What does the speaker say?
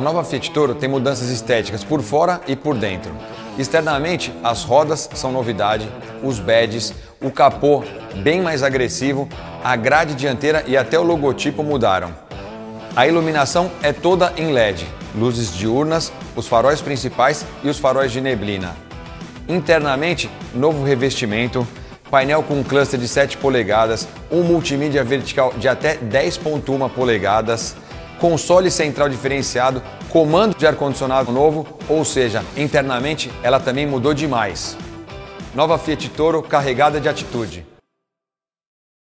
A nova Fiat Toro tem mudanças estéticas por fora e por dentro. Externamente, as rodas são novidade, os badges, o capô bem mais agressivo, a grade dianteira e até o logotipo mudaram. A iluminação é toda em LED, luzes diurnas, os faróis principais e os faróis de neblina. Internamente, novo revestimento, painel com um cluster de 7 polegadas, um multimídia vertical de até 10.1 polegadas, console central diferenciado, comando de ar-condicionado novo, ou seja, internamente ela também mudou demais. Nova Fiat Toro carregada de atitude.